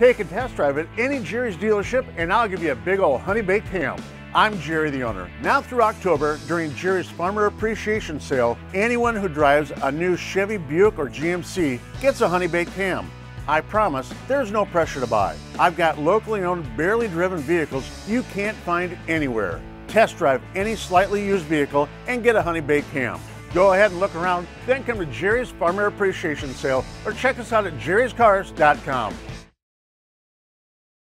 Take a test drive at any Jerry's dealership and I'll give you a big old honey baked ham. I'm Jerry the owner. Now through October, during Jerry's Farmer Appreciation Sale, anyone who drives a new Chevy Buick or GMC gets a honey baked ham. I promise there's no pressure to buy. I've got locally owned, barely driven vehicles you can't find anywhere. Test drive any slightly used vehicle and get a honey baked ham. Go ahead and look around, then come to Jerry's Farmer Appreciation Sale or check us out at jerryscars.com.